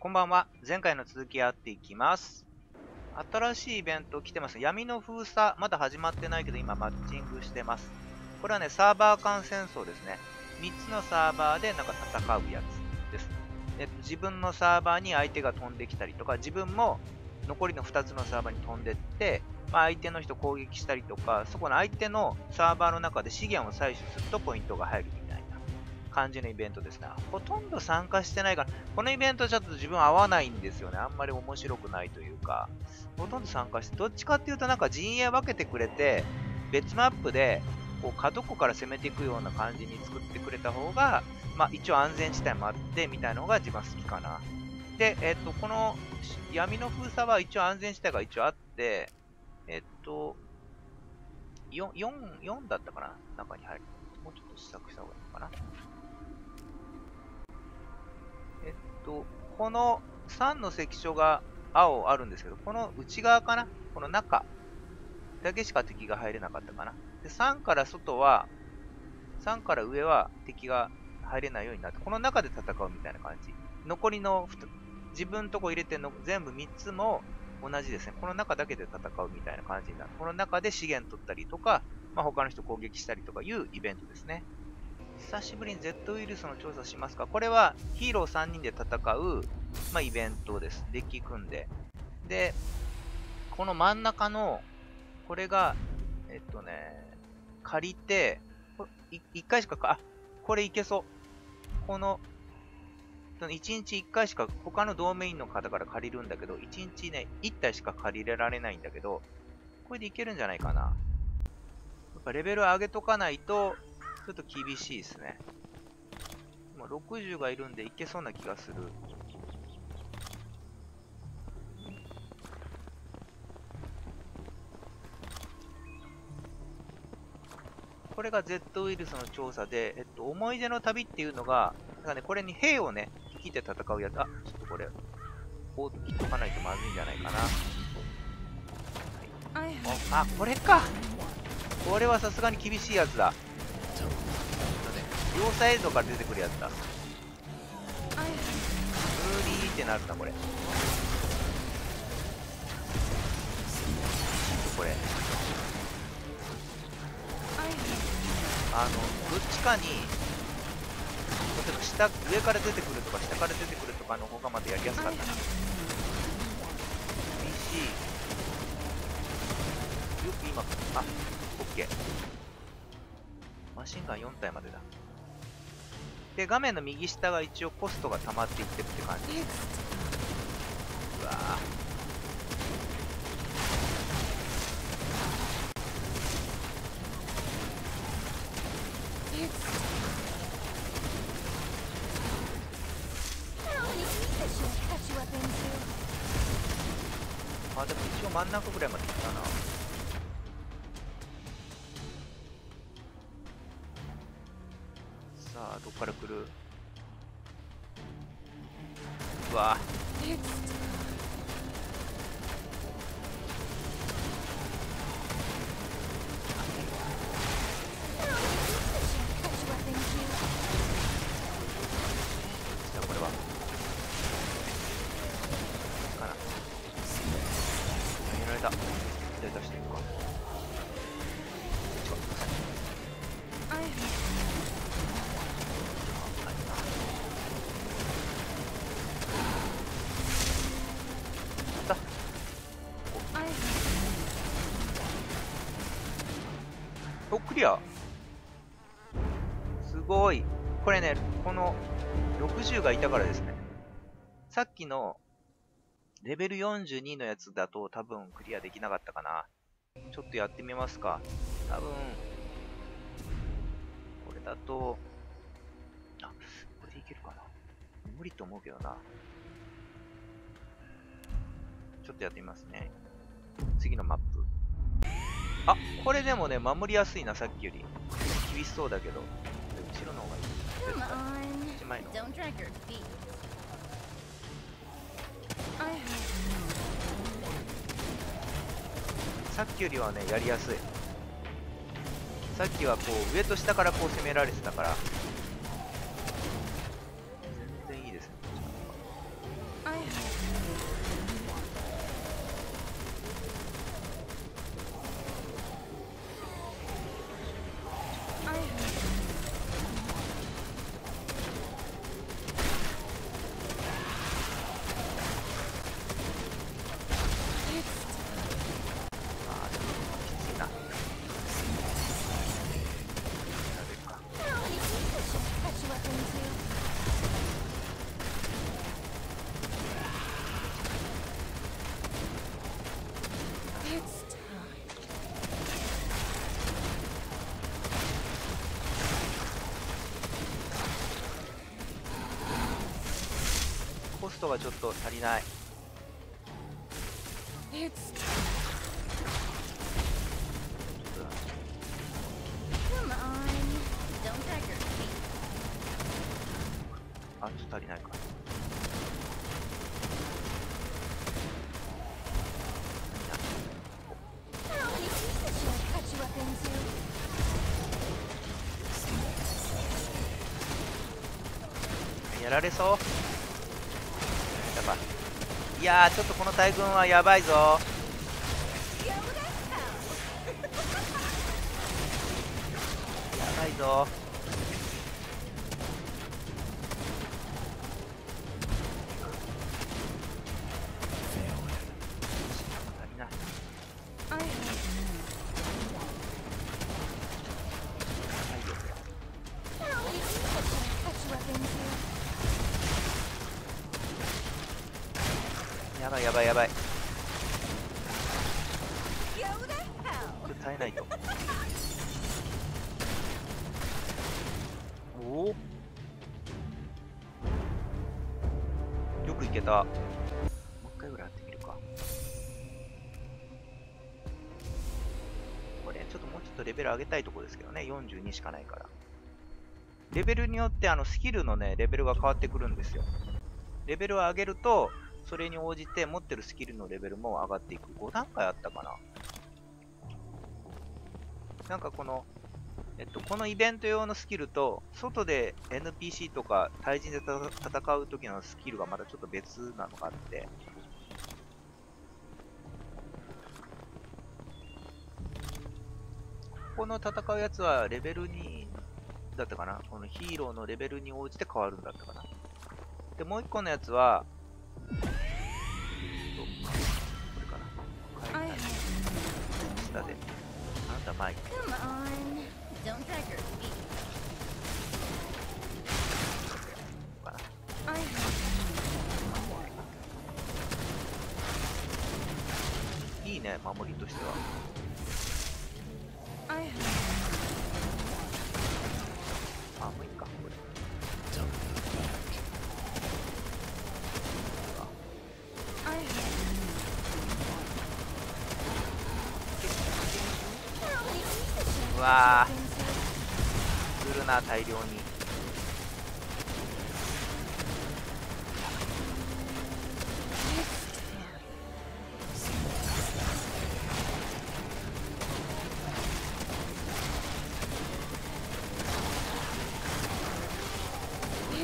こんばんは。前回の続きやっていきます。新しいイベント来てます。闇の封鎖、まだ始まってないけど今マッチングしてます。これはね、サーバー間戦争ですね。3つのサーバーでなんか戦うやつです。えっと、自分のサーバーに相手が飛んできたりとか、自分も残りの2つのサーバーに飛んでって、まあ、相手の人攻撃したりとか、そこの相手のサーバーの中で資源を採取するとポイントが入るみたいな感じのイベントですね。ほとんど参加してないから、このイベントちょっと自分合わないんですよね。あんまり面白くないというか、ほとんど参加して、どっちかっていうとなんか陣営分けてくれて、別マップで、こう、角っこから攻めていくような感じに作ってくれた方が、まあ一応安全地帯もあって、みたいなのが自分好きかな。で、えっと、この闇の封鎖は一応安全地帯が一応あって、えっと、4、4、4だったかな？中に入る。もうちょっと試作した方がいいのかな？と、この3の関所が青あるんですけど、この内側かな？この中だけしか敵が入れなかったかな？で、3から外は、3から上は敵が入れないようになって、この中で戦うみたいな感じ。残りの自分とこ入れての全部3つも同じですね。この中だけで戦うみたいな感じになる。この中で資源取ったりとか、まあ、他の人攻撃したりとかいうイベントですね。久しぶりに Z ウイルスの調査しますか？これはヒーロー3人で戦う、まあ、イベントです。デッキ組んで。で、この真ん中の、これが、えっとね、借りて、1回しかか、あ、これいけそう。この、1日1回しか他のドーメインの方から借りるんだけど、1日ね、1体しか借りられないんだけど、これでいけるんじゃないかな。やっぱレベル上げとかないと、ちょっと厳しいですね。今60がいるんでいけそうな気がする。これが Z ウイルスの調査で、えっと、思い出の旅っていうのが、なんかね、これに兵をね、率いて戦うやつ。あ、ちょっとこれ、こう切っとかないとまずいんじゃないかな。はい、あ、これかこれはさすがに厳しいやつだ。ちょっとね、両サイドから出てくるやつだ。無理ってなるな、これ。これ。あの、どっちかに、例えば下、上から出てくるとか、下から出てくるとかの方がまだやりやすかったな。厳しい。よく今、あ、オッケー。マシンガン4体までだ。で、画面の右下が一応コストが溜まっていってるって感じ。うわぁ。あ、でも一応真ん中ぐらいまでおクリアすごいこれねこの60がいたからですねさっきのレベル42のやつだと多分クリアできなかったかなちょっとやってみますか多分これだとあこれでいけるかな無理と思うけどなちょっとやってみますね次のマップあ、これでもね、守りやすいな、さっきより。厳しそうだけど。後ろの方がいい。絶対。一枚の。さっきよりはね、やりやすい。さっきはこう、上と下からこう攻められてたから。ストがちょっと足りない。足りないか。やられそう。いやーちょっとこの大群はやばいぞ。やばいぞ足りない I have はいよ How many pieces should I cut you up into? やばいやばい。やばい Go to hell. ちょっと耐えないと。おお。よくいけた。もう一回ぐらいやってみるか。これちょっともうちょっとレベル上げたいところですけどね。42しかないから。レベルによってあのスキルのねレベルが変わってくるんですよ。レベルを上げるとそれに応じて持ってるスキルのレベルも上がっていく。5段階あったかな。なんかこの、えっと、このイベント用のスキルと、外で NPC とか対人で戦う時のスキルがまたちょっと別なのがあって、この戦うやつはレベル2だったかな。このヒーローのレベルに応じて変わるんだったかな。で、もう一個のやつは、かこれから。帰りたい下であなたバイクいいね守りとしては。わー。来るな大量に。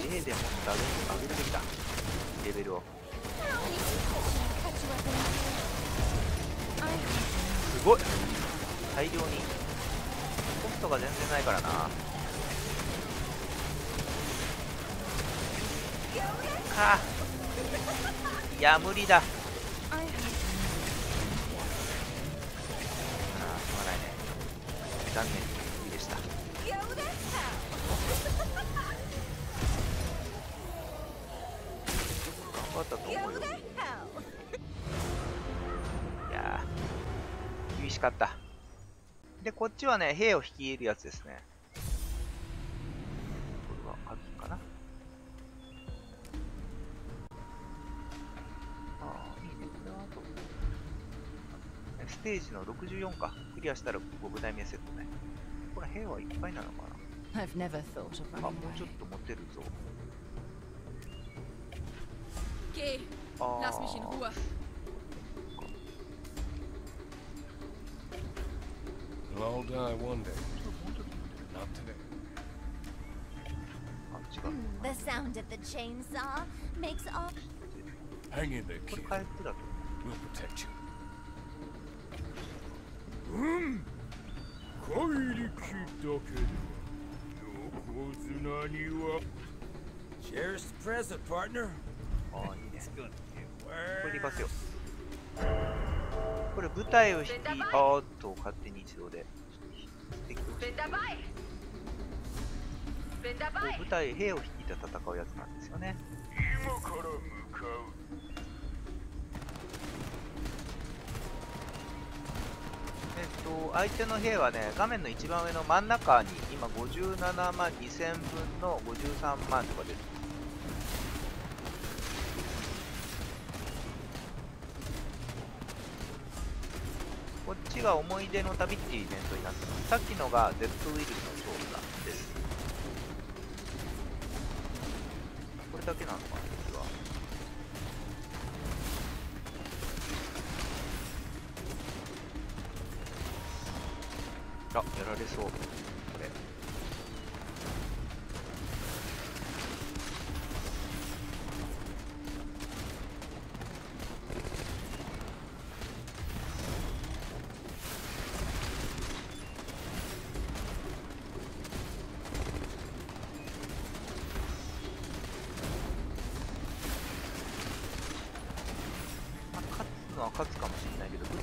A でもダメージ上げるきだレベルを。すごい。大量に。コストが全然ないからな。あいや、無理だ。あ I have ー、しょうがないね。残念、無理でした。Go to hell. 頑張ったと思うよ。いやー、厳しかった。で、こっちはね、兵を率いるやつですね。これは鍵かなああ、いいね。これはあと、ステージの64か。クリアしたら5部隊目セットね。これ兵はいっぱいなのか I've never thought of なあ、もうちょっ.と持てるぞ。Geh, あ all die one day. Not today. あ、違う。The sound of the chainsaw makes all Hang in there, これ kid. 回復だと。We'll protect you. うん帰りきったけど横綱には Cheers to present, partner. ああ、いいね。これ舞台を引き、あーっと、勝手に一度で。適応して.舞台、兵を率いて戦うやつなんですよね。今から向かうえっと、相手の兵はね、画面の一番上の真ん中に、今57万2000分の53万とか出てる。が思い出の旅っていうイベントになってます。さっきのが Z ウイルスの調査です。これだけなのかな、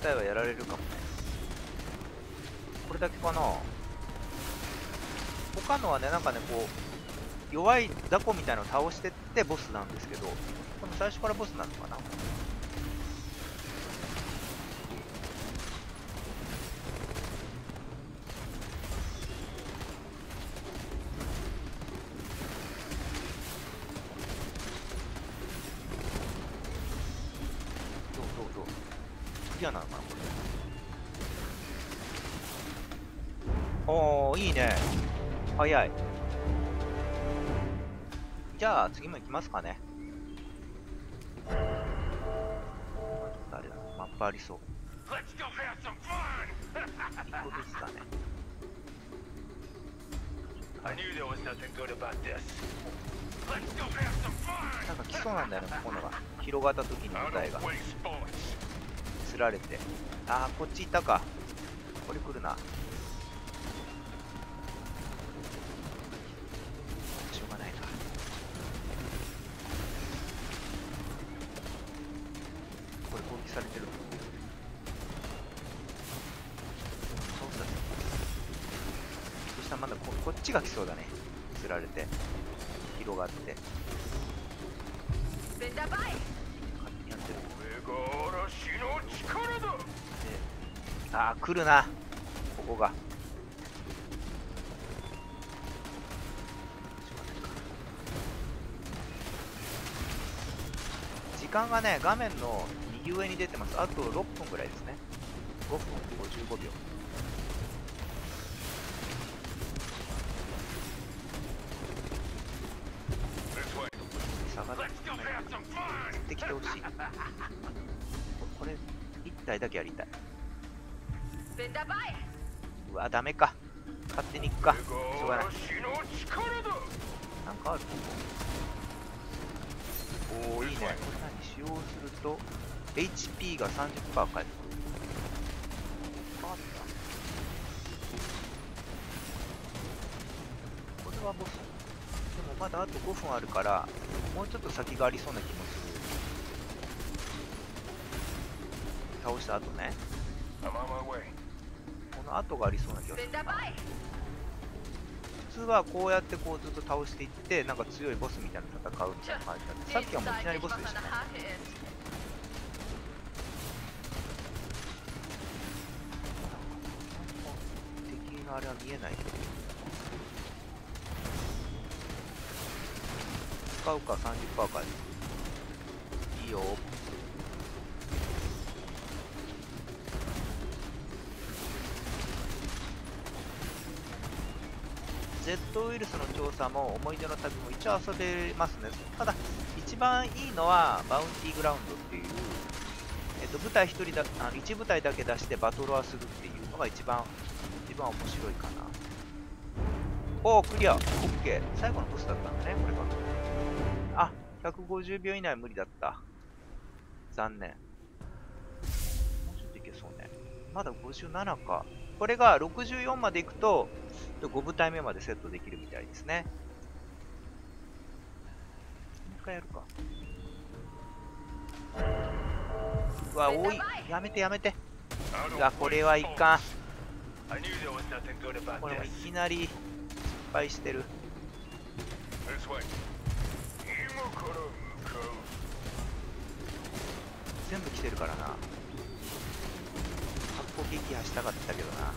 れないけど、舞台はやられるかもね。これだけかな他のはね、なんかね、こう、弱い雑魚みたいのを倒してってボスなんですけど、この最初からボスなのかなどうどうどうこれ。おおいいね。早い。じゃあ次も行きますかね。マップありそう。1なんか来そうなんだよね、ここのが。広がった時に舞台が。Don't waste bullets. つられて。あーこっち行ったか。これ来るな。しょうがないなこれ攻撃されてる。そうだそしたらまだここっちが来そうだね。つられて。広がって。勝ああ来るな。ここが。時間がね画面の右上に出てます。あと6分ぐらいですね。5分55秒。1体だけやりたい。うわダメか。勝手に行くか。しょうがない。なんかあるおおいいね。これ何使用すると HP が30%回復変わった。これはボスでもまだあと5分あるからもうちょっと先がありそうな気もする倒した後ね.この後がありそうな気がする。普通はこうやってこうずっと倒していってなんか強いボスみたいなの戦うみたいな感じだったさっきはもういきなりボスで。したね敵のあれは見えないけど。使うか30%か。いいよ Z ウイルスの調査も思い出の旅も一応遊べますね。ただ、一番いいのはバウンティーグラウンドっていう、えっと、部隊一人だ、あの1部隊だけ出してバトルはするっていうのが一番、一番面白いかな。おー、クリア !OK! 最後のボスだったんだね、これが。あ、150秒以内無理だった。残念。もうちょっといけそうね。まだ57か。これが64までいくと、5部隊目までセットできるみたいですね。もう一回やるか。うわ、多い。やめてやめて。うこれはいかん。これもい.きなり失敗してる。全部来てるからな。発砲撃破したかったけどな。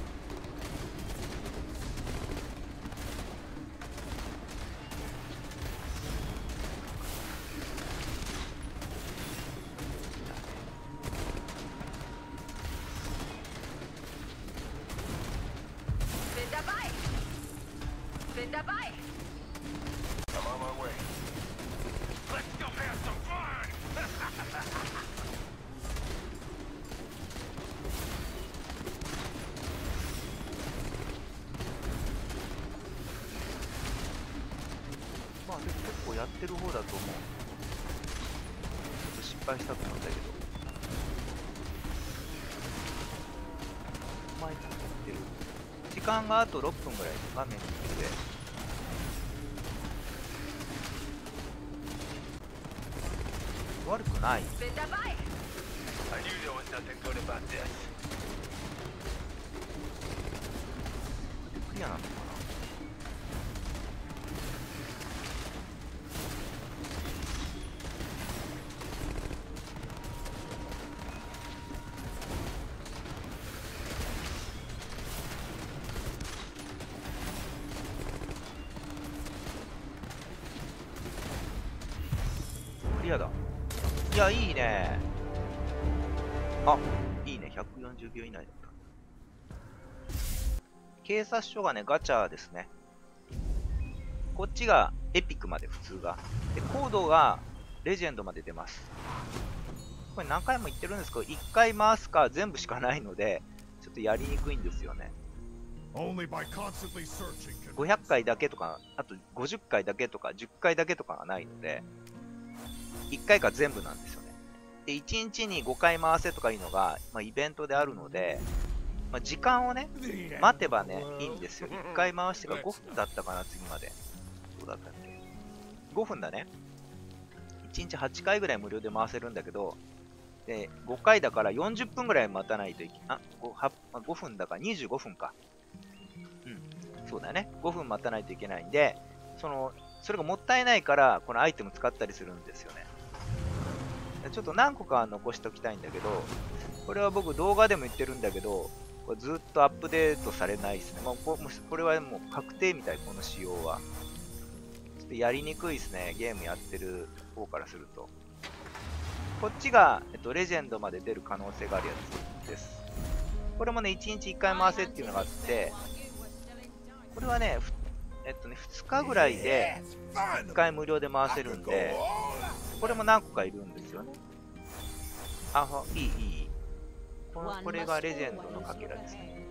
構やってる方だと思う。ちょっと失敗したと思うんだけど。うまいことやってる。時間があと6分ぐらい画面に出て。悪くない。I knew there was nothing good about this. クリアなのか140秒以内だった。警察署がね、ガチャですね。こっちがエピックまで普通が。で、コードがレジェンドまで出ます。これ何回も言ってるんですけど、1回回すか全部しかないので、ちょっとやりにくいんですよね。Only by constantly searching can 500回だけとか、あと50回だけとか、10回だけとかがないので、1回か全部なんですよね。で、1日に5回回せとかいうのが、まあ、イベントであるので、まあ、時間をね、待てばね、いいんですよ。1回回してから5分だったかな、次まで。どうだったっけ ?5 分だね。1日8回ぐらい無料で回せるんだけど、で、5回だから40分ぐらい待たないといけあ 5, はあ5分だから25分か。うん、そうだね。5分待たないといけないんで、その、それがもったいないから、このアイテム使ったりするんですよね。ちょっと何個か残しておきたいんだけど、これは僕動画でも言ってるんだけど、これずっとアップデートされないですね。もうここれはもう確定みたい、この仕様は。ちょっとやりにくいですね、ゲームやってる方からすると。こっちが、えっと、レジェンドまで出る可能性があるやつです。これもね、1日1回回せっていうのがあって、これはね、えっとね、2日ぐらいで1回無料で回せるんで、これも何個かいるんですよね。あ、ほいい、いい。このこれがレジェンドのかけらですね。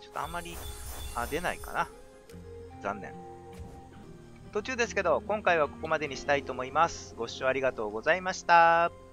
ちょっとあんまり、あ、出ないかな。残念。途中ですけど、今回はここまでにしたいと思います。ご視聴ありがとうございました。